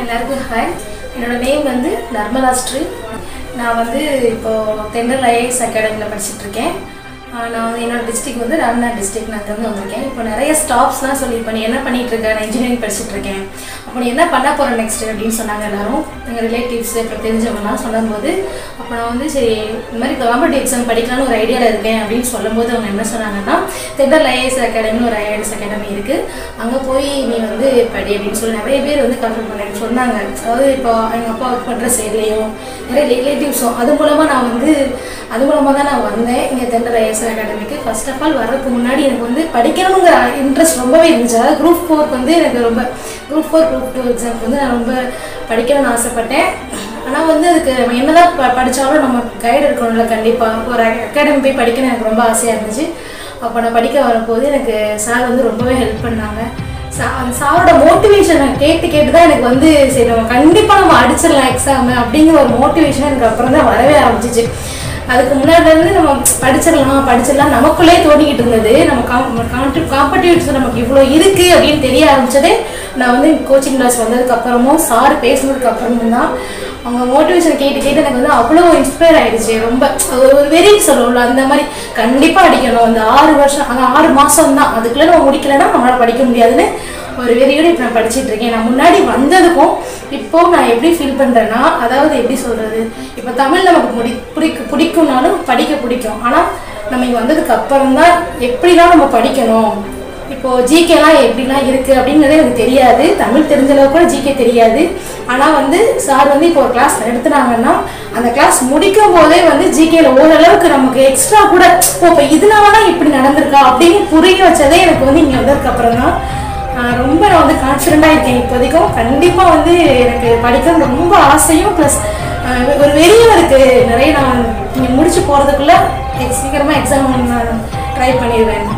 எல்லாருக்கும் ஹாய் என்னோட நேம் வந்து நர்மதா ஸ்ரீ. நான் வந்து இப்போ தென்னல் ஐஏஎஸ் அகாடமியில் படிச்சுட்டு இருக்கேன் நான் வந்து என்னோட டிஸ்ட்ரிக் வந்து ராம்நாத் டிஸ்ட்ரிக் நான் வந்து வந்திருக்கேன். இப்போ நிறைய ஸ்டாப்ஸ்லாம் சொல்லி இப்போ நீ என்ன பண்ணிட்டு இருக்கேன் நான் இன்ஜினியரிங் படிச்சுட்டு இருக்கேன் அப்போ நீ என்ன பண்ண போகிற நெக்ஸ்ட் அப்படின்னு சொன்னாங்க எல்லாரும். எங்கள் ரிலேட்டிவ்ஸ் அப்புறம் தெரிஞ்சவங்கலாம் சொல்லும்போது அப்போ நான் வந்து சரி இந்த மாதிரி கவர்மெண்ட் எக்ஸாம் படிக்கலாம்னு ஒரு ஐடியாவில் இருக்கேன் அப்படின்னு சொல்லும்போது அவங்க என்ன சொன்னாங்கன்னா தென்றல் ஐஏஎஸ் அகாடமின்னு ஒரு ஐஏஎஸ் அகாடமி இருக்குது அங்கே போய் நீ வந்து படி அப்படின்னு சொல்லி நிறைய பேர் வந்து கன்ஃபர்ம் பண்ணேன்னு சொன்னாங்க. அதாவது இப்போ எங்கள் அப்பா ஒர்க் பண்ணுற சைட்லேயும் நிறைய ரிலேட்டிவ்ஸும் அது மூலமாக நான் வந்து அது மூலமாக தான் நான் வந்தேன். இங்கே தென்றல் ஐஏஎஸ் அகாடமிக்கு ஃபர்ஸ்ட் ஆஃப் ஆல் வர்றதுக்கு முன்னாடி எனக்கு வந்து படிக்கணுங்கிற இன்ட்ரெஸ்ட் ரொம்பவே இருந்துச்சு. அதாவது குரூப் ஃபோர்க்கு வந்து எனக்கு ரொம்ப group four group two exam வந்து நான் ரொம்ப படிக்கணும்னு ஆசைப்பட்டேன். ஆனால் வந்து அதுக்கு நம்ம என்னதான் ப படித்தாலும் நம்ம கைடு இருக்கணும்ல கண்டிப்பாக ஒரு அகாடமி போய் படிக்கணும் எனக்கு ரொம்ப ஆசையாக இருந்துச்சு. அப்போ நான் படிக்க வரும்போது எனக்கு சார் வந்து ரொம்பவே ஹெல்ப் பண்ணாங்க. சா அந்த சாரோட மோட்டிவேஷனை கேட்டு கேட்டு தான் எனக்கு வந்து சரி நம்ம கண்டிப்பாக நம்ம அடிச்சிடலாம் எக்ஸாமு அப்படிங்கிற ஒரு மோட்டிவேஷன் எனக்கு அப்புறம் தான் வரவே ஆரம்பிச்சிச்சு. அதுக்கு முன்னாடி இருந்து நம்ம படிச்சிடலாம்? படிச்சிடலாம். நமக்குள்ளே தோணிக்கிட்டு இருந்தது. நம்ம காம்படி காம்படிட்டிவ்ஸ் நமக்கு இவ்வளோ இருக்குது அப்படின்னு தெரிய ஆரம்பிச்சதே. நான் வந்து கோச்சிங் கிளாஸ் வந்ததுக்கு அப்புறமும் சார் பேசினதுக்கு அப்புறமும் தான். அவங்க மோட்டிவேஷன் கேட்டு கேட்டு எனக்கு வந்து அவ்வளோ இன்ஸ்பயர் ஆயிடுச்சு. ரொம்ப ஒரு வெறி சொல்லுவோம்ல அந்த மாதிரி கண்டிப்பாக அடிக்கணும். அந்த ஆறு வருஷம் அந்த ஆறு மாதம் தான். அதுக்குள்ளே நம்ம முடிக்கலைன்னா நம்மளால் படிக்க முடியாதுன்னு ஒரு வெறியோடு இப்போ நான் படிச்சுட்டு இருக்கேன். நான் முன்னாடி வந்ததுக்கும் இப்போ நான் எப்படி ஃபீல் பண்ணுறேன்னா அதாவது எப்படி சொல்கிறது இப்போ தமிழ் நமக்கு முடி பிடிக்க பிடிக்கும்னாலும் படிக்க பிடிக்கும். ஆனால் நம்ம இங்கே வந்ததுக்கு அப்புறம் தான் எப்படிலாம் நம்ம படிக்கணும்? இப்போ ஜிகேலாம் எப்படிலாம் இருக்குது அப்படிங்கிறதே எனக்கு தெரியாது. தமிழ் தெரிஞ்ச அளவுக்கு கூட ஜிகே தெரியாது. ஆனால் வந்து சார் வந்து இப்போ ஒரு கிளாஸ் எடுத்துனாங்கன்னா அந்த கிளாஸ் முடிக்கும் போதே வந்து ஜிகேல ஓரளவுக்கு நமக்கு எக்ஸ்ட்ரா கூட இப்போ இதனால தான் இப்படி நடந்திருக்கா? அப்படின்னு புரிய வச்சதே எனக்கு வந்து இங்கே வந்ததுக்கு அப்புறம் தான் ரொம்ப நான் வந்து கான்ஃபிடண்டாக இருக்கேன் இப்போதைக்கும். கண்டிப்பாக வந்து எனக்கு படிக்கிறது ரொம்ப ஆசையும் ப்ளஸ் ஒரு வெறியும் இருக்குது நிறைய நான் இங்கே முடிச்சு போகிறதுக்குள்ளே சீக்கிரமாக எக்ஸாம் நான் ட்ரை பண்ணிடுவேன்.